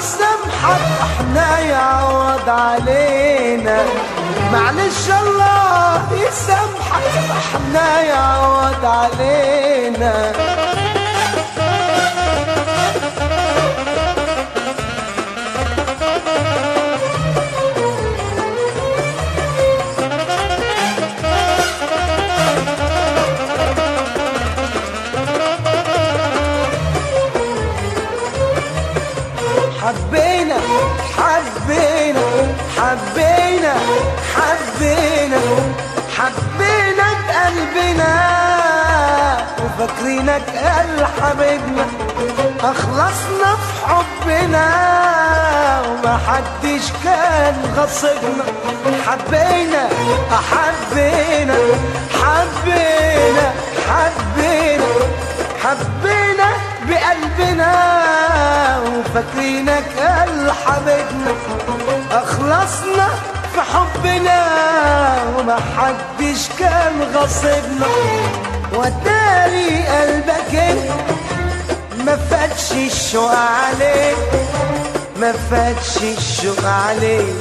سامحك إحنا يعوض علينا. معلش الله إيه يسامحك إحنا يعوض علينا. حبينا حبينا حبينا حبينا حبينا بقلبنا. وفاكرينك قال حبيبنا أخلصنا في حبنا. وما حدش كان غصبنا حبينا حبينا وفاكرينك قال حبيبنا أخلصنا في حبنا وما حدش كان غصبنا وداري قلبك انت ما فاتش الشوق عليك ما فاتش الشوق عليك.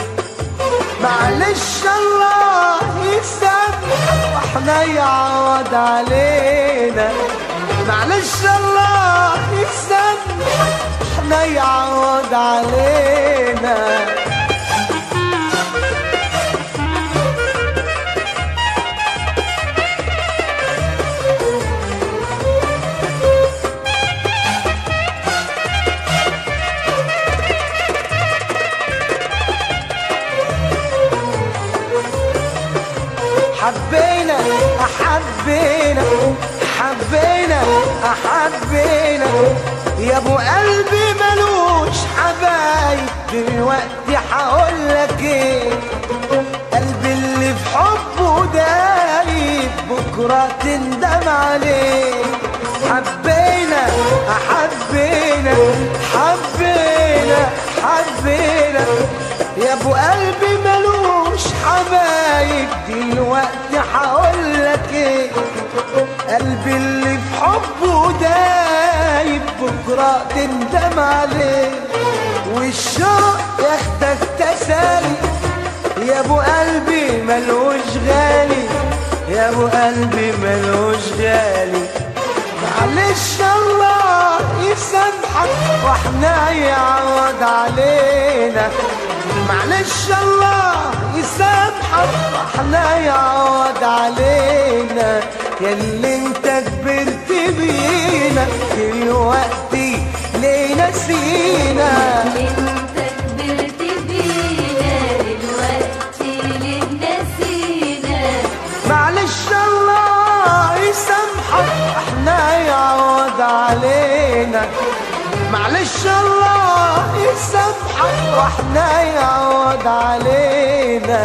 معلش الله يسامحك وإحنا يعوض علينا. معلش الله يسامحك إحنا يعوض علينا. حبينا حبينا. حبينا حبينا يا أبو قلبي ملوش حبايب. دلوقتي هقول لك إيه؟ قلبي اللي في حبه دايب. بكرة تندم عليه. حبينا حبينا حبينا حبينا. يا أبو قلبي ملوش حبايب. دلوقتي هقول لك إيه؟ قلبي اللي في حبه دايب بكرة تندم عليه. والشوق ياخدك تسالي. يا أبو قلبي ملوش غالي. يا أبو قلبي ملوش غالي. معلش الله يسامحك وإحنا يعوض علينا. معلش الله يسامحك وإحنا يعوض علينا. ياللي انت كبرت بينا دلوقتي ليه نسينا. انت كبرت بينا دلوقتي ليه نسينا. معلش الله يسامحك إحنا علينا. معلش الله يسامحك وإحنا يعوض علينا.